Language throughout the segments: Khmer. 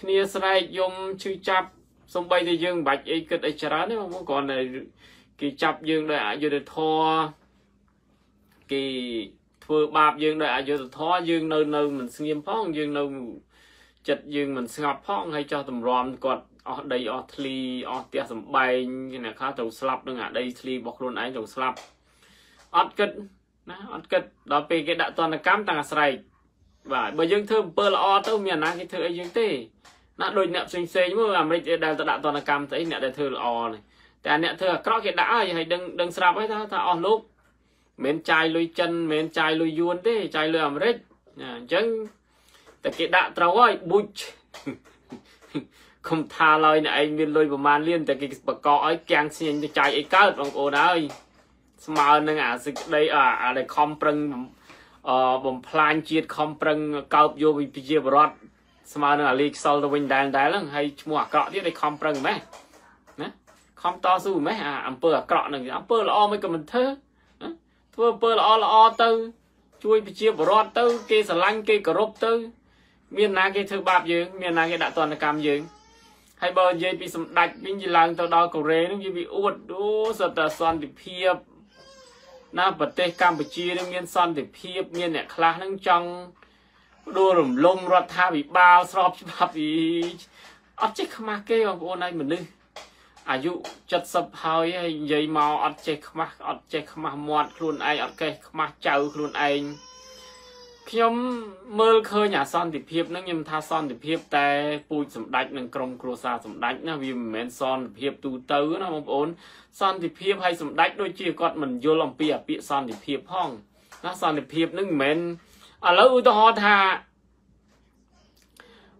គ្នាស្រែកយំឈឺចាប់សំបីតែយើងមិនបាច់អីគិតអីច្រើនទេបងប្អូនគ្រាន់តែគេចាប់យើងដោយអយុធធម៌គេធ្វើបាបយើងដោយអយុធធម៌យើងនៅនៅមិនស្ងៀមផងយើងនៅចិត្តយើងមិនស្ងប់ផងហើយចោះតម្រាំគាត់អស់ដីអស់ធ្លីអស់ផ្ទះសំបែងអ្នកខ្លះទៅស្លាប់នឹងអាដីធ្លីរបស់ខ្លួនឯងទៅស្លាប់អត់គិតណាអត់គិតដល់ពេលគេដាក់ទណ្ឌកម្មតាំងអាស្រ័យ បាទបើយើងធ្វើអំពើល្អទៅមានអាណាគេធ្វើអីយើងទេណាដូចអ្នកផ្សេងផ្សេងមើលអាមេរិកដែលទៅដាក់ទណ្ឌកម្មស្អីអ្នកដែលធ្វើល្អនេះតែអ្នកធ្វើអាក្រក់គេដាក់ហើយហើយដឹងដឹងស្រាប់ហើយថាថាអស់លោកមិនចាយលុយចិនមិនចាយលុយយួនទេចាយលុយអាមេរិកអញ្ចឹងតែគេដាក់ត្រូវហើយប៊ុចគុំថាឡើយអ្នកឯងមានលុយប្រមាណលានតែគេបកកឲ្យគាំងស្ញែងទៅចាយអីកើតបងប្អូនហើយស្មើនឹងអាសេចក្តីអាដែលខំប្រឹងអឺ បំផ្លាញជាតិខំប្រឹងកើបយកវិជាបរដ្ឋស្មើនឹងអាលីខ្សលទៅវិញដែរដែរហ្នឹងហើយឈ្មោះអាក្រក់ទៀតឲ្យខំប្រឹងម៉េះណាខំតស៊ូម៉េះអាអំពើអាក្រក់ហ្នឹងអំពើល្អមិនក៏មិនធ្វើធ្វើអំពើល្អល្អទៅ ជួយប្រជាបរដ្ឋទៅ គេស្រឡាញ់គេគោរពទៅ មានណាគេធ្វើបាបយើង មានណាគេដាក់ទណ្ឌកម្មយើងហើយបើនិយាយពីសម្ដេចវិញយឡើងទៅដល់កូរ៉េនឹងនិយាយពីអួតអូសត្វតែសន្តិភាព ណាប្រទេសកម្ពុជានឹងមានសន្តិភាពមានអ្នកខ្លះនឹងចង់ដួលរំលំរដ្ឋាភិបាលស្របច្បាប់អីអត់ចេះខ្មាស់គេបងប្អូនហើយមនុស្សអាយុ70ហើយហើយនិយាយមកអត់ចេះខ្មាស់អត់ចេះខ្មាស់មាត់ខ្លួនឯងអត់ចេះខ្មាស់ចៅខ្លួនឯង ខ្ញុំមើលឃើញអាសន្តិភាពហ្នឹងខ្ញុំថាសន្តិភាពតែពូជសម្ដេចនិងក្រុមគ្រួសារសម្ដេចណាវាមិនមែនសន្តិភាពទូទៅណាបងប្អូនសន្តិភាពហើយសម្ដេចដូចជាគាត់មិនយល់អំពីអាពាក្យសន្តិភាពផងណាសន្តិភាពហ្នឹងមិនមែនឥឡូវឧទាហរណ៍ថា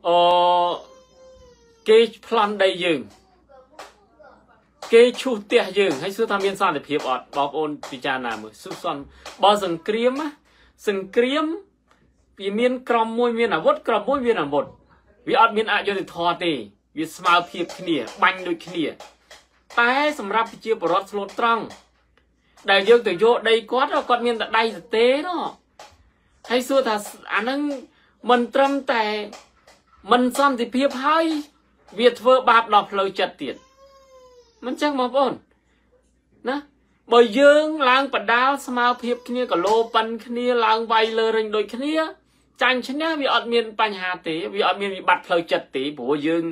អគេប្លន់ដីយើងគេឈូសផ្ទះយើងហើយសួរថាមានសន្តិភាពអត់បងប្អូនពិចារណាមើលស៊ូសន្តិបើសង្គ្រាមណាសង្គ្រាម វាមានក្រុមមួយមានអាវុធក្រុមមួយមានអាវុធវាអត់មានអយុត្តិធម៌ទេ វាស្មើភាពគ្នា បាញ់ដូចគ្នា តែសម្រាប់ប្រជាពលរដ្ឋស្លូតត្រង់ដែលយើងទៅយកដីគាត់គាត់មានតែដៃសទេណោះហើយសួរថាអានឹងមិនត្រឹមតែមិនសន្តិភាពហើយ វាធ្វើបាបដល់ផ្លូវចិត្តទៀតមិនចឹងបងប្អូនណាបើយើងឡើងបដាលស្មើភាពគ្នាកលោប៉ិនគ្នាឡើងវាយលើរិញដូចគ្នា ចាញ់ឈ្នះវាអត់មានបញ្ហាទេវាអត់មានវិបត្តិផ្លូវចិត្តទេព្រោះយើង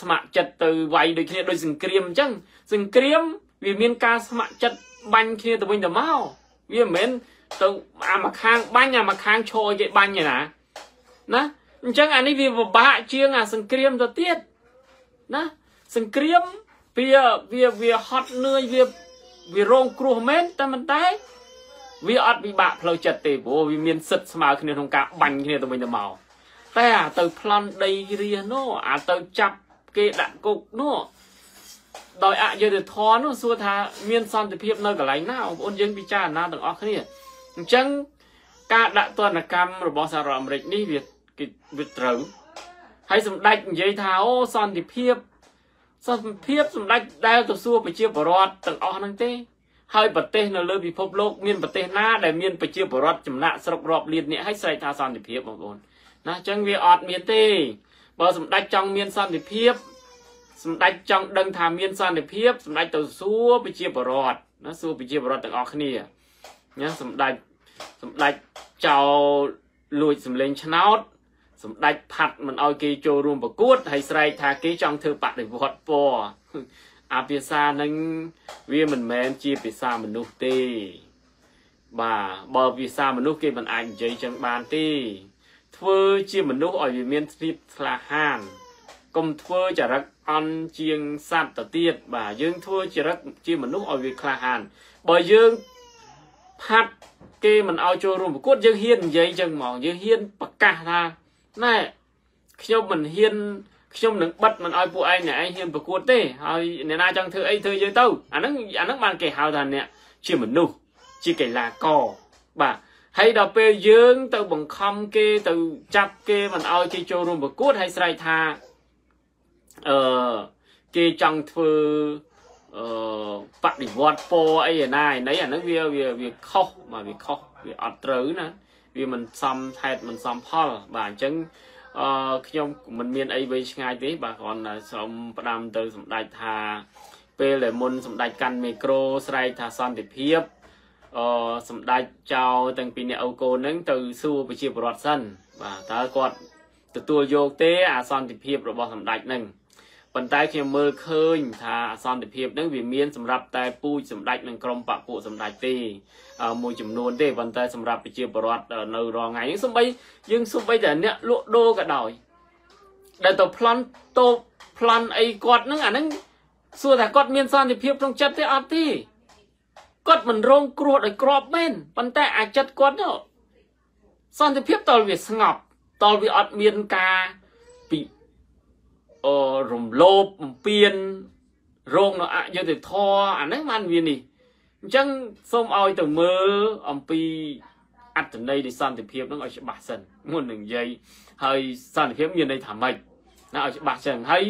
ស្ម័គ្រចិត្តទៅវាយដូចគ្នាដូចសង្គ្រាមអញ្ចឹងសង្គ្រាមវាមានការស្ម័គ្រចិត្តបាញ់គ្នាទៅវិញទៅមកវាមិនមែនទៅអាមួយខាងបាញ់អាមួយខាងឈរគេបាញ់ឯណាណាអញ្ចឹងអានេះវាពិបាកជាងអាសង្គ្រាមទៅទៀតណាសង្គ្រាមវាវាវាហត់នឿយវាវារងគ្រោះមែនតែមិនតែ វាអត់វិបាកផ្លូវចិត្តទេព្រោះវាមានសិទ្ធស្មើគ្នាក្នុងការបាញ់គ្នាទៅវិញទៅមកតែអាទៅប្លន់ដីរានោះអាទៅចាប់គេដាក់គុកនោះដោយអយុធធម៌នោះសួរថាមានសន្តិភាពនៅកន្លែងណាបងប្អូនយើងពិចារណាទាំងអស់គ្នាអញ្ចឹងការដាក់ទណ្ឌកម្មរបស់សហរដ្ឋអាមេរិកនេះវាគេវាត្រូវហើយសម្ដេចនិយាយថាអូសន្តិភាពសន្តិភាពសម្ដេចដែលទៅសួរប្រជាពលរដ្ឋទាំងអស់ហ្នឹងទេ ហើយប្រទេសនៅលើពិភពលោកមានប្រទេសណាដែលមានប្រជាពលរដ្ឋចំណាក់ស្រុករាប់លានអ្នកហើយស្រែកថាសន្តិភាពបងប្អូនណាអញ្ចឹងវាអត់មានទេបើសម្ដេចចង់មានសន្តិភាពសម្ដេចចង់ដឹងថាមានសន្តិភាពសម្ដេចទៅសួរប្រជាពលរដ្ឋណាសួរប្រជាពលរដ្ឋទាំងអស់គ្នាណាសម្ដេចសម្ដេចចោលលួចសម្លេងឆ្នោតសម្ដេចផាត់មិនអោយគេចូលរួមប្រកួតហើយស្រែកថាគេចង់ធ្វើបដិវត្តពណ៌ អាភាសានឹងវាមិនមែនជាភាសាមនុស្សទេ បាទបើភាសាមនុស្សគេមិនអាចនិយាយចឹងបានទេធ្វើជាមនុស្សឲ្យវាមានភាពក្លាហានកុំធ្វើចរិតអន់ជាងសត្វទៅទៀតបាទយើងធ្វើចរិតជាមនុស្សឲ្យវាក្លាហាន បើយើងផាត់គេមិនឲ្យចូលរួមប្រកួតយើងហ៊ាននិយាយចឹងហ្មងយើងហ៊ានប្រកាសថាណែខ្ញុំមិនហ៊ាន ខ្ញុំនឹងបិទមិនឲ្យពួកឯងអ្នកឯងហ៊ានប្រកួតទេហើយអ្នកណាចង់ធ្វើអីធ្វើយើងទៅអាហ្នឹងអាហ្នឹងបានគេហៅថាអ្នកជាមនុស្សជាកីឡាករបាទហើយដល់ពេលយើងទៅបង្ខំគេទៅចាប់គេមិនឲ្យគេចូលរួមប្រកួតហើយស្រែកថាអឺគេចង់ធ្វើអឺបដិវត្តពណ៌អីឯណាឯណីអាហ្នឹងវាវាវាខុសបាទវាខុសវាអត់ត្រូវណាវាមិនសមថែតមិនសមផលបាទអញ្ចឹង អអឺខ្ញុំមិនមានអីវែងឆ្ងាយទេបាទគ្រាន់តែសូមផ្ដាំទៅសម្ដេចថា ពេលដែលមុនសម្ដេចកាន់មីក្រូស្រែកថាសន្តិភាពអឺសម្ដេចចៅតាំងពីអ្នកអូកូនហ្នឹងទៅសួរប្រជាពលរដ្ឋសិនបាទតើគាត់ទទួលយកទេអាសន្តិភាពរបស់សម្ដេចហ្នឹង ប៉ុន្តែខ្ញុំមើលឃើញថាអសន្តិភាពហ្នឹងវាមានសម្រាប់តែពូជសម្ដេចនិងក្រុមបពពួកសម្ដេចទេមួយចំនួនទេប៉ុន្តែសម្រាប់ប្រជាពលរដ្ឋនៅរងថ្ងៃនេះសំបីយើងសំបីតែអ្នកលក់ដូរក៏ដោយដែលទៅប្លន់តូបប្លន់អីគាត់ហ្នឹងអាហ្នឹងសួរថាគាត់មានសន្តិភាពក្នុងចិត្តទេអត់ទេគាត់មិនរងគ្រោះដោយក្របមែនប៉ុន្តែអាចិត្តគាត់ទៅសន្តិភាពតលវាស្ងប់តលវាអត់មានការពីអ រំលោភបំពេញរោងនៅអយុធធរអាហ្នឹងបានវានេះអញ្ចឹងសូមឲ្យទៅមើលអំពីអត្តន័យនៃសន្តិភាពហ្នឹងឲ្យច្បាស់សិនមុននឹងនិយាយហើយសន្តិភាពមានន័យថាម៉េចណាឲ្យច្បាស់ចឹងហើយ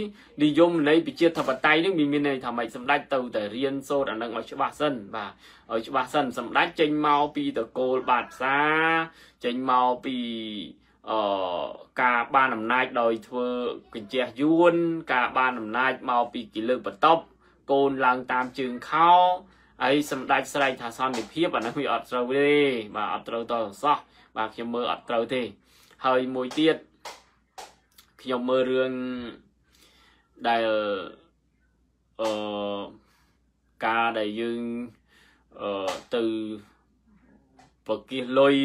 និយមនៃប្រជាធិបតេយ្យនឹងមានមានន័យថាម៉េចសម្ដេចទៅតែរៀនសូត្រអានឹងឲ្យច្បាស់សិនបាទឲ្យច្បាស់សិនសម្ដេចចេញមកពីតកូលបាតផ្សាចេញមកពី អឺការបានអំណាចដោយធ្វើកញ្ជះយួន ការបានអំណាចមកពីគិលើបន្ទប់កូនឡើងតាមជើងខោហើយសម្ដេចស្រែកថាសន្តិភាពអានោះវាអត់ត្រូវទេបាទអត់ត្រូវតសោះបាទខ្ញុំមើលអត់ត្រូវទេ ហើយមួយទៀតខ្ញុំមើលរឿងដែលអឺការដែលយើងអឺទៅប្រគិះលុយ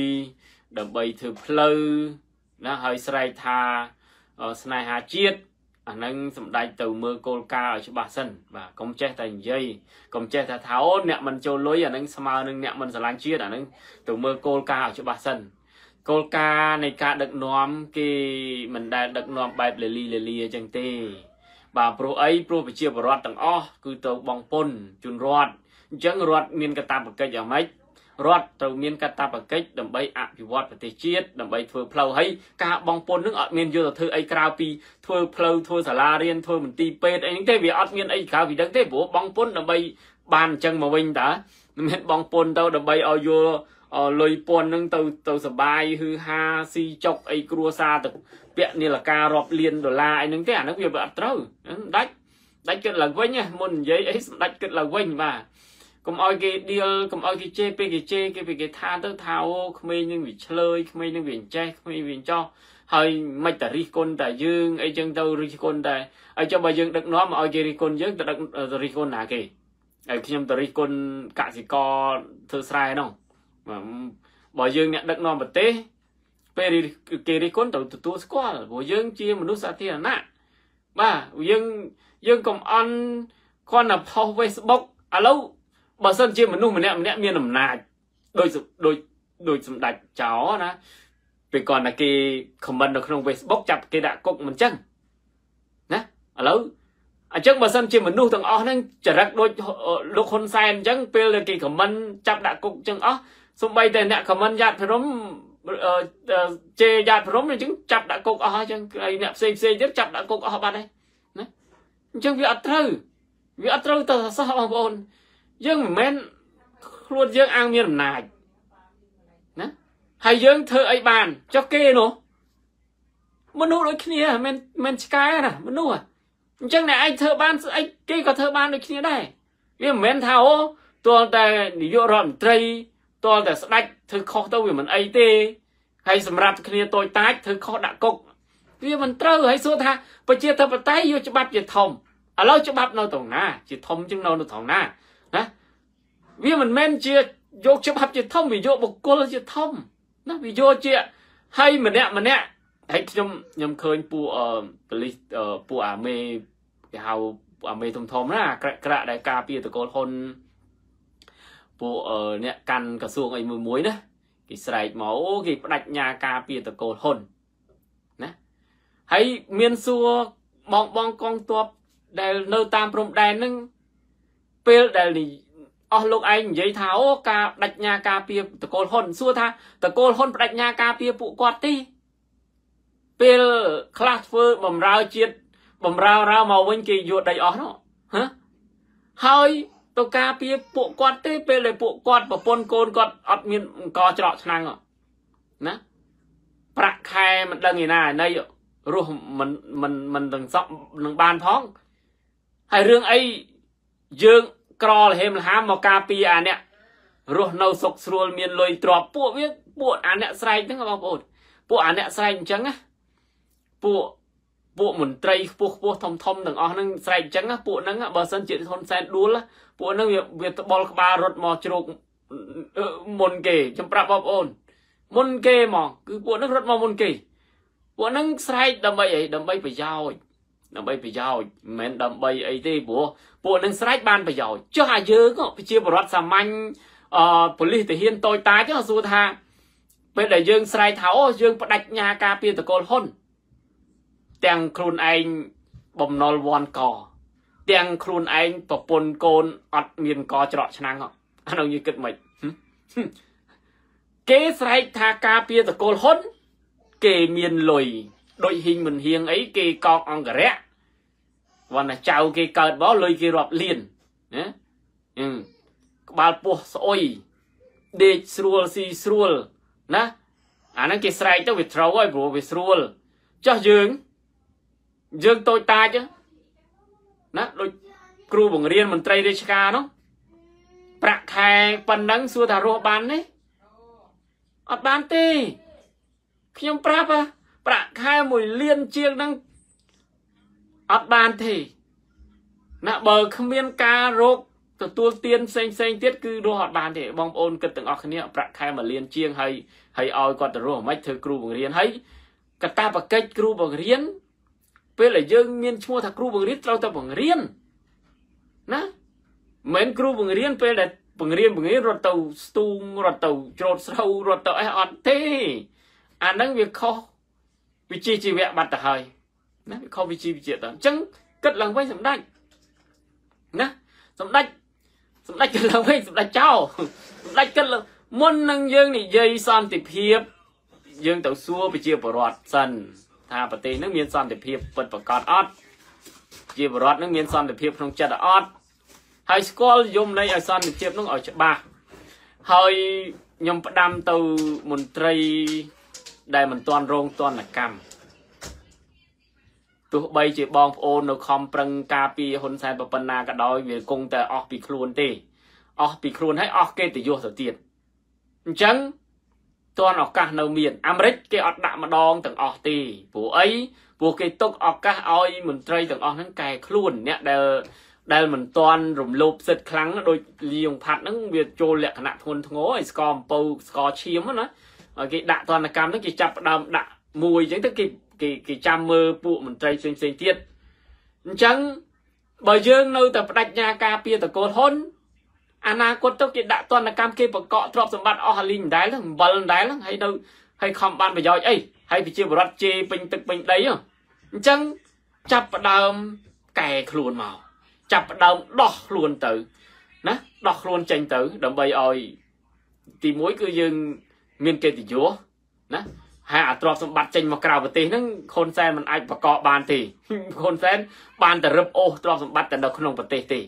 ដើម្បីធ្វើផ្លូវ ណាហើយស្រែកថាស្នេហាជាតិអានឹងសម្ដេចទៅមើលគោលការណ៍ឲ្យច្បាស់សិនបាទកុំចេះតែនិយាយកុំចេះតែថាអូអ្នកមិនចូលលុយអានឹងស្មើនឹងអ្នកមិនស្រឡាញ់ជាតិអានឹងទៅមើលគោលការណ៍ឲ្យច្បាស់សិនគោលការណ៍នៃការដឹកនាំគេមិនដែលដឹកនាំបែបលលីលលាអញ្ចឹងទេ បាទព្រោះអីព្រោះប្រជាពលរដ្ឋទាំងអស់គឺទៅបងពុនជូនរដ្ឋអញ្ចឹងរដ្ឋមានកាតព្វកិច្ចយ៉ាងម៉េច រដ្ឋត្រូវមានកាតព្វកិច្ចដើម្បីអភិវឌ្ឍប្រទេសជាតិដើម្បីធ្វើផ្លូវហើយការបងពុននឹងអត់មានយកទៅធ្វើអីក្រៅពីធ្វើផ្លូវធ្វើសាលារៀនធ្វើមន្ទីរពេទ្យអីហ្នឹងទេវាអត់មានអីក្រៅពីហ្នឹងទេព្រោះបងពុនដើម្បីបានអញ្ចឹងមកវិញតើមិនមែនបងពុនទៅដើម្បីឲ្យយកលុយពន្ធនឹងទៅទៅសបាយហឺហាស៊ីចុកអីគ្រួសារទៅពាក់នាឡិការាប់លានដុល្លារអីហ្នឹងទេអាហ្នឹងវាអត់ត្រូវដាច់ដាច់គិតឡើងវិញមុននិយាយអីសម្ដេចគិតឡើងវិញបាទ កុំឲ្យគេដៀលកុំឲ្យគេជេរពេលគេជេរគេពេលគេថាទៅថាអូក្មេងនឹងវាឆ្លើយក្មេងនឹងវាចេះក្មេងវាចោះហើយមិនតែរិះគន់តែយើងអីចឹងទៅរិះគន់តែហើយចុះបើយើងដឹកនាំឲ្យគេរិះគន់យើងទៅដឹករិះគន់ណាគេហើយខ្ញុំទៅរិះគន់កសិករធ្វើស្រែហ្នឹងបើយើងអ្នកដឹកនាំប្រទេសពេលគេរិះគន់ទៅទទួលស្គាល់ព្រោះយើងជាមនុស្សសាធារណៈបាទយើងយើងកុំអន់គាត់តែផុស Facebook ឥឡូវ បើសិនជាមនុស្សម្នាក់ម្នាក់មានអំណាចដោយដោយដោយសម្ដេចចោណាពេលគាត់តែគេខមមិននៅក្នុង Facebook ចាប់គេដាក់គុកមិនចឹងណាឥឡូវអញ្ចឹងបើសិនជាមនុស្សទាំងអស់ហ្នឹងចរិតដូចលោកហ៊ុនសែនអញ្ចឹងពេលគេខមមិនចាប់ដាក់គុកអញ្ចឹងអស់សំបីតែអ្នកខមមិនយ៉ាត់ព្រមជេរយ៉ាត់ព្រមអញ្ចឹងចាប់ដាក់គុកអស់អញ្ចឹងហើយអ្នកផ្សេងផ្សេងទៀតចាប់ដាក់គុកអស់បាត់ហើយណាអញ្ចឹងវាអត់ត្រូវវាអត់ត្រូវទៅសោះបងប្អូន យើងមិនមែនខ្លួនយើងអាងមានអំណាចណាហើយយើងធ្វើអីបានចុះគេនោះមនុស្សដូចគ្នាមិនមិនឆ្កែណាមនុស្សអញ្ចឹងអ្នកឯងធ្វើបានស្អីគេក៏ធ្វើបានដូចគ្នាដែរវាមិនមែនថាអូទាល់តែនាយករដ្ឋមន្ត្រីទាល់តែស្ដេចធ្វើខុសទៅវាមិនអីទេហើយសម្រាប់គ្នាតូចតាចធ្វើខុសដាក់គុកវាមិនត្រូវហើយសួរថាប្រជាធិបតេយ្យយកច្បាប់ជាធំឥឡូវច្បាប់នៅត្រង់ណាជាធំជាងនៅនៅត្រង់ណាណា វាមិនមែនជាយកច្បាប់ជាធំវាយកបុគ្គលជាធំណាវាយកជាហើយម្នាក់ម្នាក់ហើយខ្ញុំខ្ញុំឃើញពួកអឺប៉ូលីសពួកអាមេគេហៅពួកអាមេធំធំណាក្រាក់ក្រាក់ដែលការពារតកូលហ៊ុនពួកអ្នកកាន់ក្រសួងអីមួយមួយណាគេស្រែកមកអូគេបដិញ្ញាការពារតកូលហ៊ុនណាហើយមានសួរបងបងកងទ័ពដែលនៅតាមព្រំដែនហ្នឹងពេលដែល អស់លោកឯងនិយាយថាអូការបដិញ្ញាការពារតកូលហ៊ុនសួរថាតកូលហ៊ុនបដិញ្ញាការពារពួកគាត់ទេពេលខ្លះធ្វើបំរើជាតិបំរើរើមកវិញគេយកដីអស់នោះហ៎ហើយទៅការពារពួកគាត់ទេពេលដែលពួកគាត់ប្រពន្ធកូនគាត់អត់មានអង្គច្រកឆ្នាំងណាប្រាក់ខែមិនដឹងឯណាណីរស់មិនមិនមិនទាំងសក់នឹងបានផងហើយរឿងអីយើង ក្រលហេមលហាមមកការពារអាអ្នករស់នៅសុខស្រួលមានលុយទ្រព្យពួកវាពួកអាអ្នកស្រែកហ្នឹងបងប្អូនពួកអាអ្នកស្រែកអញ្ចឹងណាពួកពួកមន្ត្រីខ្ពស់ខ្ពស់ធំធំទាំងអស់ហ្នឹងស្រែកអញ្ចឹងពួកហ្នឹងបើសិនជាហ៊ុនសែនដួលពួកហ្នឹងវាវាត្បល់ក្បាលរត់មកជ្រោកមុនគេខ្ញុំប្រាប់បងប្អូនមុនគេមកគឺពួកហ្នឹងរត់មកមុនគេពួកហ្នឹងស្រែកដើម្បីអីដើម្បីប្រយោជន៍ ដើម្បីប្រយោជន៍មិនមែនដើម្បីអីទេព្រោះពួកនឹងស្រែកបានប្រយោជន៍ចុះអាយើងប្រជាពលរដ្ឋសាមញ្ញអឺប៉ូលីសទាហានតូចតាចសួរថាពេលដែលយើងស្រែកថាអូយើងបដិញ្ញាការពារតកូលហ៊ុនទាំងខ្លួនឯងបំណុលវ័នកទាំងខ្លួនឯងប្រពន្ធកូនអត់មានកច្រកឆ្នាំងអានោះយើងគិតមិនគេស្រែកថាការពារតកូលហ៊ុនគេមានលុយ ដូចហ៊ីងមិនហៀងអីគេកោកអង្គរៈវណ្ណចៅគេកើតមកលុយគេរាប់លានណាអឺក្បាលពោះស្អុយដេកស្រួលស៊ីស្រួលណាអាហ្នឹងគេស្រែកទៅវាត្រូវហើយព្រោះវាស្រួលចុះយើងយើងតូចតាចណាដូចគ្រូបង្រៀនមន្ត្រីរាជការនោះប្រាក់ខែប៉ុណ្ណឹងសួរថារស់បានទេអត់បានទេខ្ញុំប្រាប់ ប្រាក់ខែ1លានជាងហ្នឹងអត់បានទេណាបើគ្មានការរោគទទួលទានផ្សេងផ្សេងទៀតគឺរស់អត់បានទេបងប្អូនគិតទាំងអស់គ្នាប្រាក់ខែ1លានជាងហើយហើយឲ្យគាត់ទៅរស់មិនធ្វើគ្រូបង្រៀនហើយកតាបកិច្ចគ្រូបង្រៀនពេលដែលយើងមានឈ្មោះថាគ្រូបង្រៀនត្រូវតែបង្រៀនណាមិនគ្រូបង្រៀនពេលដែលបង្រៀនបង្រៀនរត់ទៅស្ទូងរត់ទៅច្រូតស្រូវរត់ទៅអីអត់ទេអាហ្នឹងវាខុស វិជ្ជាជីវៈបាត់ទៅហើយណាវាខុសវិជ្ជាវិជ្ជាទៅអញ្ចឹងគិតឡើងវិញសម្ដេចណាសម្ដេចសម្ដេចគិតឡើងវិញសម្ដេចចោលសម្ដេចគិតឡើងមុននឹងយើងនិយាយសន្តិភាពយើងទៅសួរប្រជាពលរដ្ឋសិនថាប្រទេសនឹងមានសន្តិភាពពិតប្រាកដអត់ជាបរដ្ឋនឹងមានសន្តិភាពក្នុងចិត្តអត់ហើយស្គាល់យមន័យឲ្យសន្តិភាពនឹងឲ្យច្បាស់ហើយខ្ញុំផ្ដាំទៅមន្ត្រី ដែលមិនទាន់រងទណ្ឌកម្មទោះបីជាបងប្អូននៅខំប្រឹងការពារហ៊ុនសែនប៉ុណ្ណាក៏ដោយវាគង់តែអស់ពីខ្លួនទេអស់ពីខ្លួនហើយអស់កិត្តិយសទៅទៀតអញ្ចឹងទាន់ឱកាសនៅមានអាមេរិកគេអត់ដាក់ម្ដងទាំងអស់ទេព្រោះអីព្រោះគេទុកឱកាសឲ្យមន្ត្រីទាំងអស់ហ្នឹងកែខ្លួនអ្នកដែលដែលមិនទាន់រំលោភសិទ្ធិខ្លាំងដូចលីយ៉ុងផាត់ហ្នឹងវាចូលលក្ខណៈធ្ងន់ធ្ងរឲ្យស្កអំពៅស្កឈាមណា គេដាក់ទណ្ឌកម្មហ្នឹងគេចាប់ផ្ដើមដាក់មួយអញ្ចឹងទៅគេគេគេចាំមើលពួកមន្ត្រីផ្សេងផ្សេងទៀតអញ្ចឹងបើយើងនៅតែបដិញ្ញាការពារតកូលហ៊ុនអនាគតទៅគេដាក់ទណ្ឌកម្មគេបកកទ្រព្យសម្បត្តិអស់អាលីងដែរហ្នឹងអំបិលដែរហ្នឹងហើយនៅហើយខំបានប្រយោជន៍អីហើយប្រជាពលរដ្ឋជេរពេញទឹកពេញដីអញ្ចឹងចាប់ផ្ដើមកែខ្លួនមកចាប់ផ្ដើមដោះខ្លួនទៅណាដោះខ្លួនចេញទៅ ដើម្បីឲ្យទី1គឺយើង មានកិត្តិយសណាហើយអាទ្រព្យសម្បត្តិចេញមកក្រៅប្រទេសហ្នឹងខុនសែនមិនអាចបកកបានទេខុនសែនបានតែរឹបអូសទ្រព្យសម្បត្តិតែនៅក្នុងប្រទេសទេអ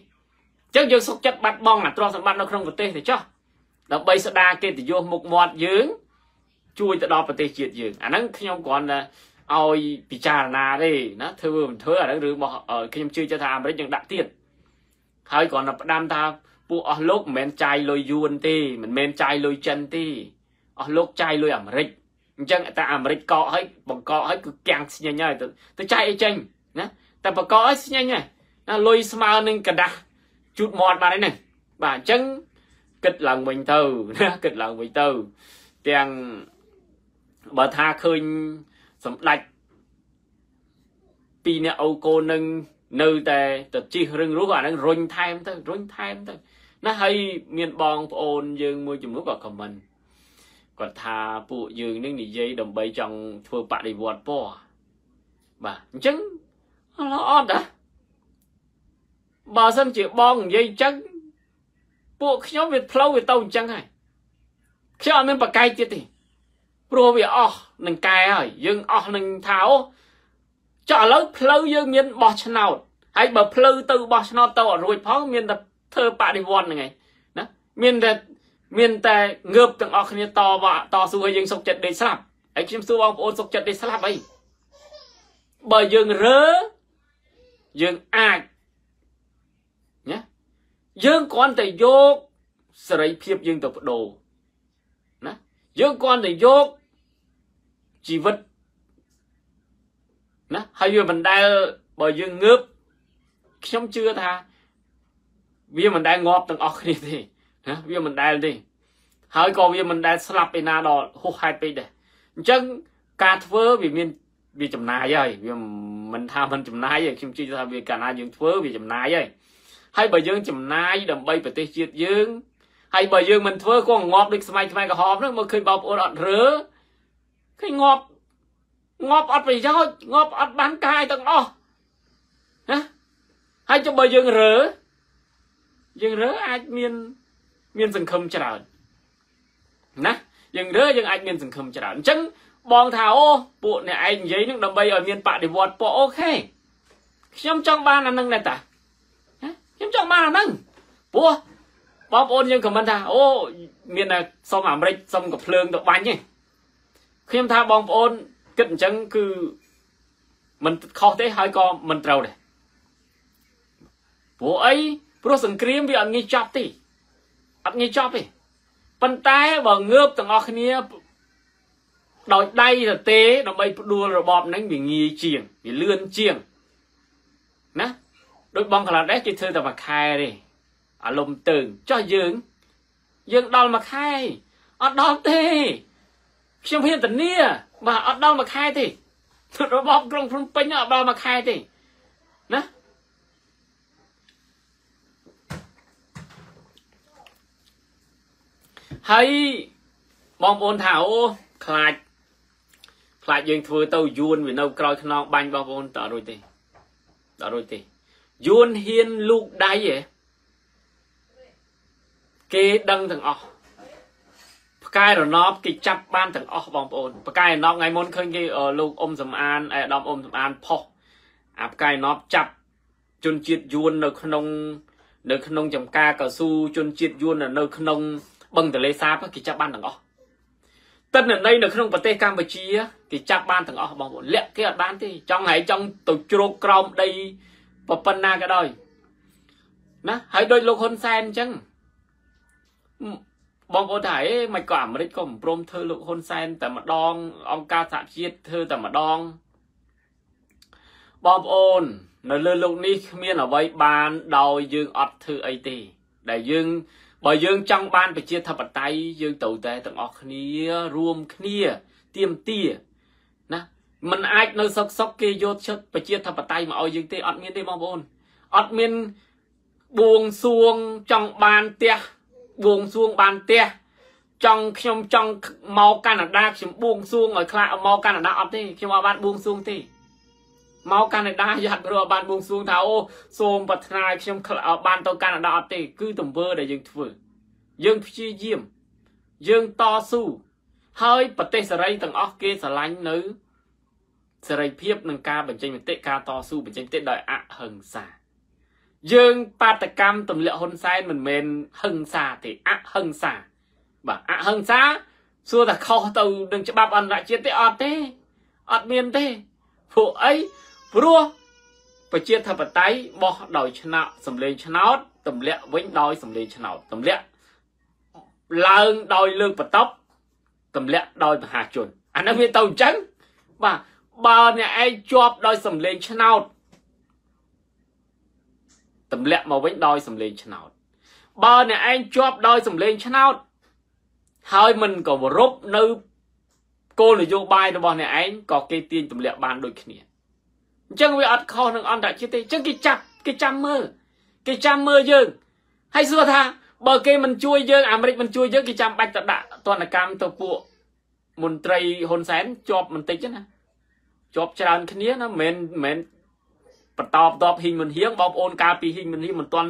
ញ្ចឹងយើងសុខចិត្តបាត់បង់អាទ្រព្យសម្បត្តិនៅក្នុងប្រទេសទេចុះដើម្បីស្ដារកិត្តិយសមុខមាត់យើង ជួយទៅដល់ប្រទេសជាតិយើងអាហ្នឹងខ្ញុំគ្រាន់តែឲ្យពិចារណាទេណាធ្វើមិនធ្វើអាហ្នឹងរឿងរបស់ខ្ញុំជឿចិត្តថាអាមេរិកនឹងដាក់ទៀតហើយគ្រាន់តែផ្ដាំថាពួកអស់លោកមិនមែនចាយលុយយួនទេមិនមែនចាយលុយចិនទេ អស់លោកចាយលុយអាមេរិកអញ្ចឹងតែអាមេរិកកកឲ្យបង្កកឲ្យគឺកាំងស្ញញហើយទៅទៅចាយអីចេញណាតែបង្កកឲ្យស្ញញហើយណាលុយស្មើនឹងกระដាស់ជូតមាត់បានហ្នឹងបាទអញ្ចឹងគិតឡើងវិញទៅណាគិតឡើងវិញទៅទាំងបើថាឃើញសម្ដេចពីអ្នកអូកូននឹងនៅតែទៅជិះរឹងរូសអាហ្នឹងរុញថែមទៅរុញថែមទៅណាហើយមានបងប្អូនយើងមួយចំនួនក៏ខមមិន គាត់ថាពួកយើងនឹងនិយាយដើម្បីចង់ធ្វើបដិវត្តពណ៌បាទអញ្ចឹងអត់ណាបើសិនជាបងនិយាយអញ្ចឹងពួកខ្ញុំវាផ្លូវវាទៅអញ្ចឹងហើយខ្ញុំអត់មានបកាយទៀតទេព្រោះវាអស់នឹងកែហើយយើងអស់នឹងថាអូចុះឥឡូវផ្លូវយើងមានបោះឆ្នោតហើយបើផ្លូវទៅបោះឆ្នោតទៅអត់រួចផងមានតែធ្វើបដិវត្តហ្នឹងឯងណាមានតែ មានតែងើបទាំងអស់គ្នាតតស៊ូឲ្យយើងសុខចិត្តដេកស្លាប់ហើយខ្ញុំសួរបងប្អូនសុខចិត្តដេកស្លាប់អីបើយើងរើយើងអាចណាយើងគ្រាន់តែយកសេរីភាពយើងទៅបដូរណាយើងគ្រាន់តែយកជីវិតណាហើយវាមិនដែលបើយើងងើបខ្ញុំជឿថាវាមិនដែលងាប់ទាំងអស់គ្នាទេ ណាវាមិនដែលទេហើយក៏វាមិនដែលស្លាប់ឯណាដល់ហួសហេតុពេកដែរអញ្ចឹងការធ្វើវាមានវាចំណាយហើយវាមិនថាមិនចំណាយទេខ្ញុំជឿថាវាកាលណាយើងធ្វើវាចំណាយហើយហើយបើយើងចំណាយដើម្បីប្រទេសជាតិយើងហើយបើយើងមិនធ្វើក៏ងាប់ដូចស្មៃខ្មែរក្រហមហ្នឹងមើលឃើញបងប្អូនអត់រើឃើញងាប់ងាប់អត់ប្រយោជន៍ងាប់អត់បានកាយទាំងអស់ណាហើយចុះបើយើងរើយើងរើអាចមាន មានសង្ឃឹមច្រើនណាយើងរើយើងអាចមានសង្ឃឹមច្រើនអញ្ចឹងបងថាអូពួកអ្នកឯងនិយាយនឹងដើម្បីឲ្យមានបដិវត្តពអូខេខ្ញុំចង់បានអានឹងដែរតាខ្ញុំចង់បានអានឹងព្រោះបងប្អូនយើងខមមិនថាអូមានតែសុំអាមេរិកសុំកំភ្លើងទៅបាញ់ទេខ្ញុំថាបងប្អូនគិតអញ្ចឹងគឺមិនខុសទេហើយក៏មិនត្រូវដែរព្រោះអីព្រោះសង្គ្រាមវាអត់ងាយចប់ទេ អត់ងាយចប់ទេប៉ុន្តែបើងើបទាំងអស់គ្នាដោយដៃទៅទេដើម្បីផ្ដួលរបបហ្នឹងវាងាយជាងវាលឿនជាងណាដូចបងក្លាដេសគេធ្វើតែមួយខែទេអាលំទៅចោះយើង យើងដល់មួយខែអត់ដល់ទេខ្ញុំហ៊ានធានាបាទអត់ដល់មួយខែទេរបបក្រុងភ្នំពេញអត់ដល់មួយខែទេណា ហើយបងប្អូនថាអូខ្លាចខ្លាចយើងធ្វើទៅយួនវានៅក្រោយខ្នងបាញ់បងប្អូនតើរួចទេតើរួចទេយួនហ៊ានលូកដៃហ៎គេដឹងទាំងអស់ផ្កាយរណបគេចាប់បានទាំងអស់បងប្អូនផ្កាយរណបថ្ងៃមុនឃើញគេលោកអ៊ុំសំអានអាដាមអ៊ុំសំអានផុសអាផ្កាយរណបចាប់ជនជាតិយួននៅក្នុង នៅក្នុងចំការកស៊ូជនជាតិយួននៅក្នុង បឹងទលេសាបគេចាប់បានទាំងអស់តិន្នន័យនៅក្នុងប្រទេសកម្ពុជាគេចាប់បានទាំងអស់បងប្អូនលាក់គេអត់បានទេចង់ហើយចង់ទៅជ្រោកក្រោមដីប៉ុណ្ណាក៏ដោយណាហើយដូចលោកហ៊ុនសែនអញ្ចឹងបងប្អូនថាអេមិនក៏អាមេរិកក៏មិនព្រមធ្វើលោកហ៊ុនសែនតែម្ដង អង្គការសហជាតិធ្វើតែម្ដងបងប្អូន នៅលើលោកនេះគ្មានអ្វីបានដោយយើងអត់ធ្វើអីទេ ដែលយើង បើយើងចង់បានប្រជាធិបតេយ្យយើងត្រូវតែទាំងអស់គ្នារួមគ្នាទៀមទាណាมันអាចនៅសុកសុកគេយកឈិតប្រជាធិបតេយ្យមកឲ្យយើងទេអត់មានទេបងប្អូនអត់មានបួងសួងចង់បានផ្ទះបួងសួងបានផ្ទះចង់ខ្ញុំចង់មកកាណាដាខ្ញុំបួងសួងឲ្យខ្លាចមកកាណាដាអត់ទេខ្ញុំអត់បានបួងសួងទេ មកកាណាដាយ៉ាត់ព្រោះបានបួងសួងថាអូសូមប្រាថ្នាឲ្យខ្ញុំបានទៅកាណាដាអត់ទេ គឺទង្វើដែលយើងធ្វើ យើងព្យាយាម យើងតស៊ូហើយប្រទេសសេរីទាំងអស់គេស្រឡាញ់នៅសេរីភាពនឹងការបញ្ចេញមតិការតស៊ូបញ្ចេញមតិដោយអហិង្សា យើងបាតកម្មទម្លាក់ហ៊ុនសែនមិនមែនហិង្សាទេអហិង្សា បាទអហិង្សាសួរថាខុសទៅនឹងច្បាប់អន្តរជាតិទេអត់ទេអត់មានទេព្រោះអី ព្រោះប្រជាធិបតេយ្យបោះដោយឆ្នោតសម្លេងឆ្នោតទម្លាក់វិញដោយសម្លេងឆ្នោតទម្លាក់ឡើងដោយលើកបន្ទប់ទម្លាក់ដោយមហាជនអានោះវាទៅអញ្ចឹងបាទបើអ្នកឯងជាប់ដោយសម្លេងឆ្នោតទម្លាក់មកវិញដោយសម្លេងឆ្នោតបើអ្នកឯងជាប់ដោយសម្លេងឆ្នោតហើយមិនគោរពនៅគោលនយោបាយរបស់អ្នកឯងក៏គេទាញទម្លាក់បានដូចគ្នា អញ្ចឹងវាអត់ខុសនឹងអន្តរជាតិទេអញ្ចឹងគេចាប់គេចាំមើលគេចាំមើលយើងហើយសួរថាបើគេមិនជួយយើងអាមេរិកមិនជួយយើងគេចាំបាច់ទៅដាក់ទណ្ឌកម្មទៅពួកមន្ត្រីហ៊ុនសែនជាប់បន្តិចណាជាប់ច្រើនគ្នាណាមិនមែនមិនមែនបន្តបន្ទាប់ហ៊ីងមុនហៀងបងប្អូនកាលពីហ៊ីងមុនហៀងមិនទាន់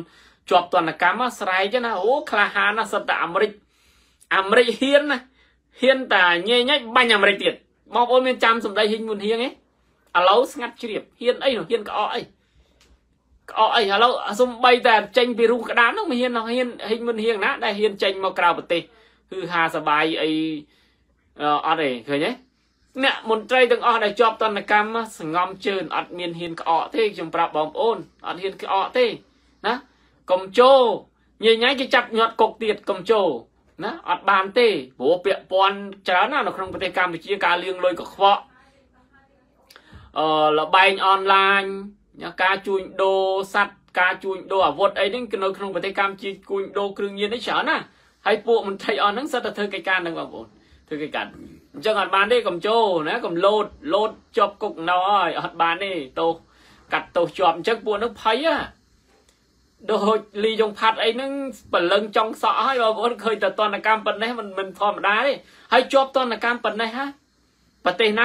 ជាប់ទណ្ឌកម្មស្រែកណាអូក្លាហានណាសិតតែអាមេរិកអាមេរិកហ៊ានណាហ៊ានតែញែញ៉ៃបាញ់អាមេរិកទៀតបងប្អូនមានចាំសម្ដីហ៊ីងមុនហៀងទេ ឥឡូវស្ងាត់ជ្រាបហ៊ានអីនោះហ៊ានក្អកអីក្អកអីឥឡូវសំបីតែចេញពីរូបក្តាននោះមិនហ៊ានហ៊ានហ៊ានមិនហ៊ានណាដែលហ៊ានចេញមកក្រៅប្រទេសគឺហាសបាយអីអត់ទេឃើញទេអ្នកមន្ត្រីទាំងអស់ដែលជាប់តន្តកម្មសង្ងំជើនអត់មានហ៊ានក្អកទេខ្ញុំប្រាប់បងប្អូនអត់ហ៊ានក្អកទេណាកុំជោញញ៉ៃគេចាប់ញាត់គុកទៀតកុំជោណាអត់បានទេព្រោះពាក់ព័ន្ធច្រើនណាស់នៅក្នុងប្រទេសកម្ពុជាការលាងលុយកខ្វក់ អឺលបែងអនឡាញការជួញដូរសัตว์ការជួញដូរអាវុធអីហ្នឹងគឺនៅក្នុងប្រទេសកម្ពុជាជួញដូរគ្រឿងញៀននេះច្រើនណាស់ហើយពួកមន្ត្រីអស់ហ្នឹងសិតតែធ្វើកិច្ចការហ្នឹងបងប្អូនធ្វើកិច្ចការអញ្ចឹងអត់បានទេកុំចូលណាកុំលោតលោតជាប់គុកណោហើយអត់បានទេទោសកាត់ទោសជាប់អញ្ចឹងពួកហ្នឹងភ័យហ่ะដូចលីយ៉ុងផាត់អីហ្នឹងបលឹងចង់សក់ហើយបងប្អូនឃើញតែតនកម្មប៉ុណ្ណេះមិនមិនធម្មតាទេហើយជាប់តនកម្មប៉ុណ្ណេះហ่ะប្រទេសណា